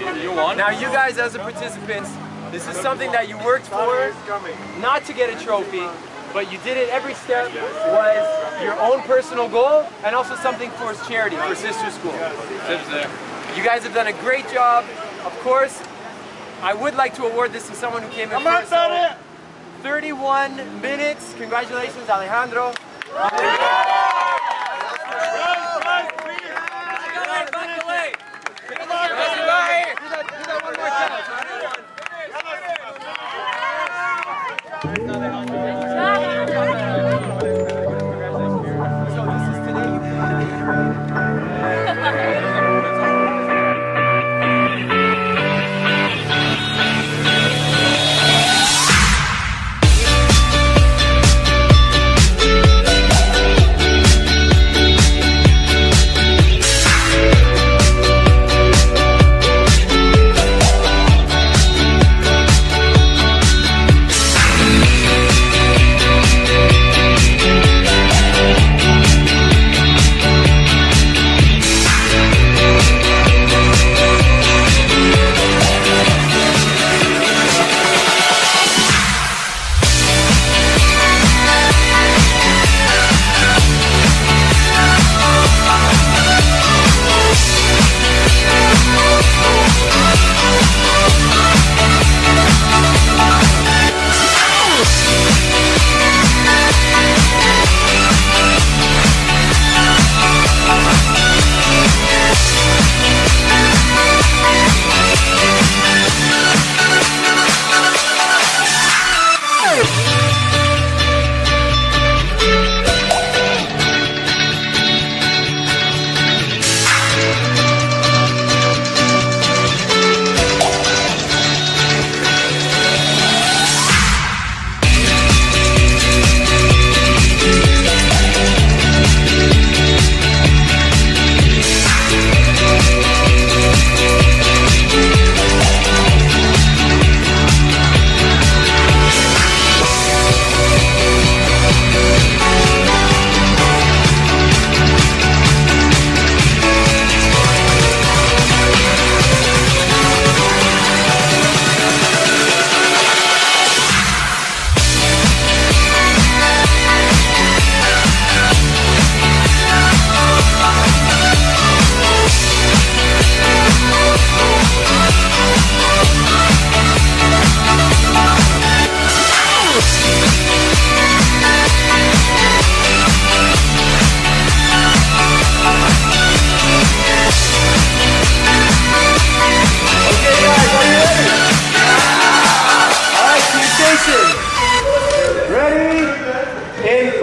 You won. Now you guys as the participants, this is something that you worked for, not to get a trophy, but you did it every step was your own personal goal and also something for charity, for Sister School. You guys have done a great job. Of course, I would like to award this to someone who came in first. So 31 minutes. Congratulations, Alejandro. Alberto de